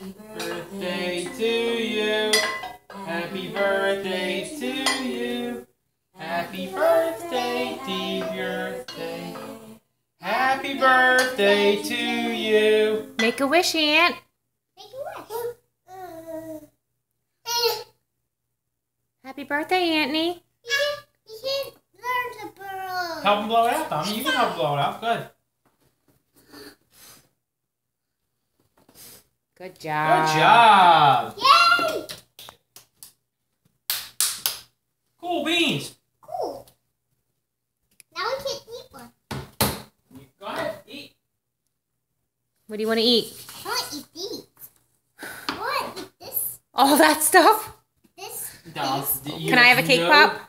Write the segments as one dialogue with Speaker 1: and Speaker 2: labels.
Speaker 1: birthday to you. Happy birthday to you. Happy birthday, dear birthday. Happy birthday to you.
Speaker 2: Make a wish, Aunt.
Speaker 3: Make a wish.
Speaker 2: Happy birthday, Anthony.
Speaker 3: You can't learn to blow.
Speaker 1: Help him blow it out, Tommy. You can help blow it out. Good.
Speaker 2: Good job.
Speaker 1: Good job.
Speaker 3: Yay!
Speaker 1: Cool beans.
Speaker 3: Cool. Now we can eat one.
Speaker 1: Go ahead, eat.
Speaker 2: What do you want to eat?
Speaker 3: I want to eat these. I want to eat this.
Speaker 2: All that stuff?
Speaker 3: This.
Speaker 1: Dolls,
Speaker 3: this.
Speaker 2: Can I have a cake
Speaker 1: know-
Speaker 2: pop?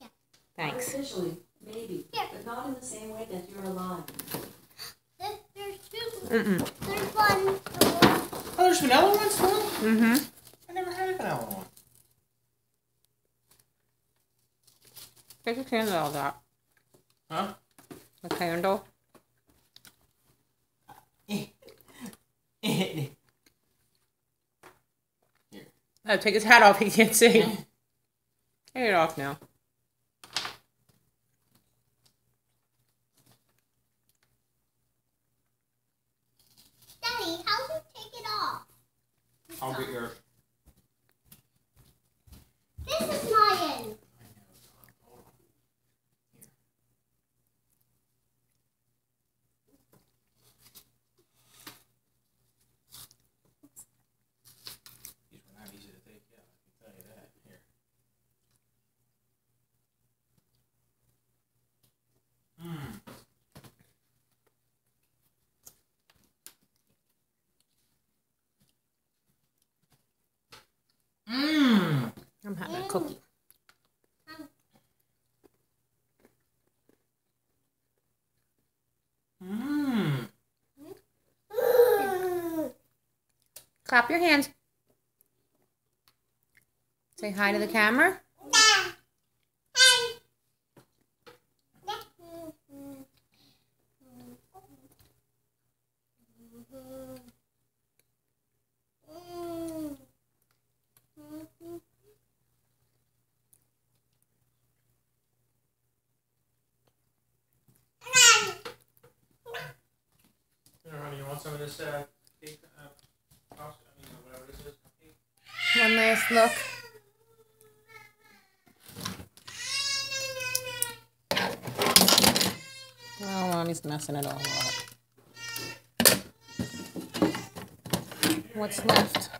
Speaker 3: Yeah.
Speaker 2: Thanks.
Speaker 4: Artificially, maybe,
Speaker 3: Yeah.
Speaker 4: but not in the same way that you're alive.
Speaker 3: There- There's two.
Speaker 2: Mm-mm.
Speaker 3: There's one.
Speaker 1: Vanilla ones too?
Speaker 2: Mm-hmm.
Speaker 1: I never had a vanilla one.
Speaker 2: Take a candle out of that.
Speaker 1: Huh?
Speaker 2: A candle. Oh, take his hat off. He can't see. Take it off now.
Speaker 3: Daddy, how do you take it off?
Speaker 1: I'll get yours.
Speaker 3: This is mine.
Speaker 1: These were not easy to take out, I can tell you that. Here. Mmm. Mmm.
Speaker 2: I'm having a cookie.
Speaker 1: Mmm.
Speaker 2: Clap your hands. Say hi to the camera.
Speaker 1: Some of this uh, cake? Uh, pasta? I mean, whatever this is.
Speaker 2: One last look. Oh, mommy's messing it all up. What's left?